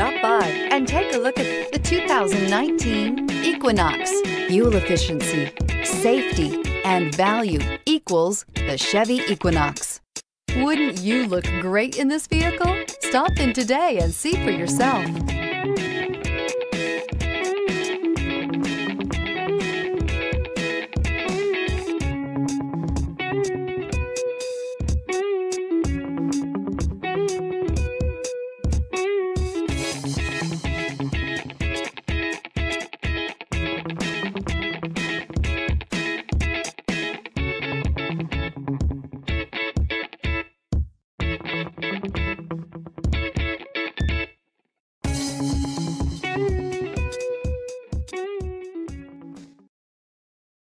Stop by and take a look at the 2019 Equinox. Fuel efficiency, safety, and value equals the Chevy Equinox. Wouldn't you look great in this vehicle? Stop in today and see for yourself.